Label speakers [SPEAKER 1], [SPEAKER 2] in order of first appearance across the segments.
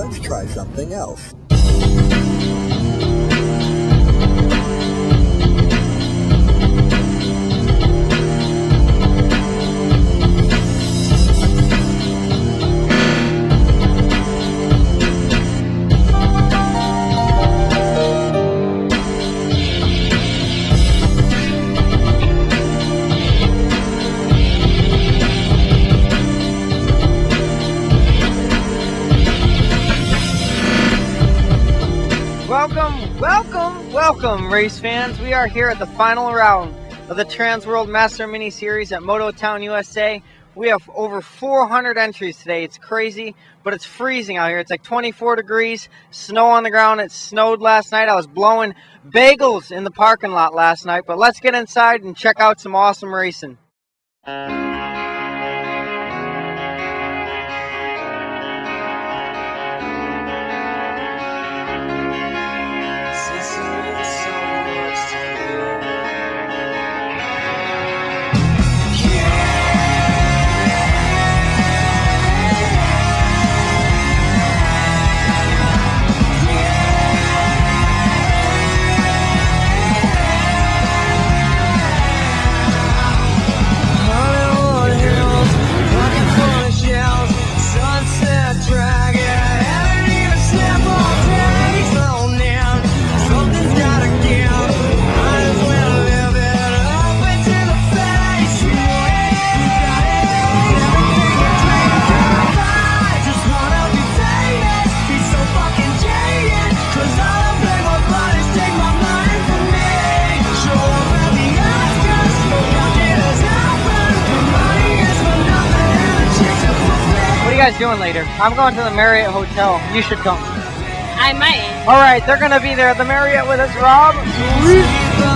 [SPEAKER 1] Let's try something else.
[SPEAKER 2] Welcome, welcome, welcome, race fans. We are here at the final round of the TransWorld Master Mini Series at Mototown, USA. We have over 400 entries today. It's crazy, but it's freezing out here. It's like 24 degrees, snow on the ground. It snowed last night. I was blowing bagels in the parking lot last night. But let's get inside and check out some awesome racing. Guys doing later? I'm going to the Marriott Hotel. You should come.
[SPEAKER 3] I might.
[SPEAKER 2] All right, they're going to be there at the Marriott with us, Rob.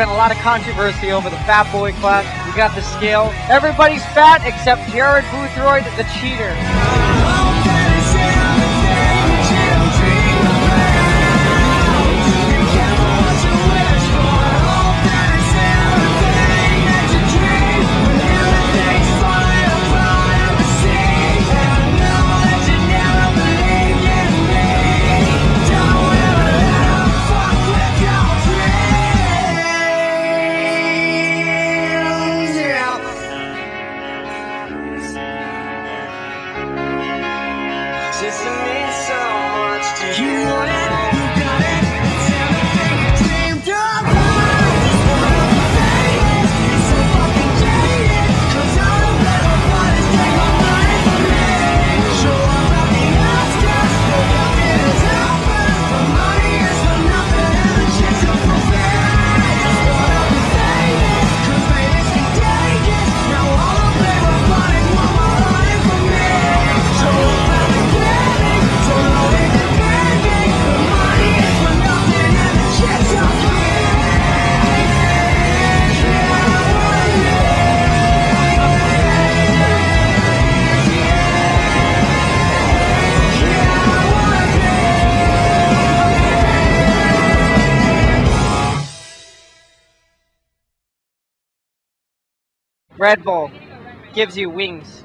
[SPEAKER 2] Been a lot of controversy over the Fat Boy class. We got the scale. Everybody's fat except Jared Boothroyd, the cheater.
[SPEAKER 4] Just means so much to you. You
[SPEAKER 2] Red Bull gives you wings.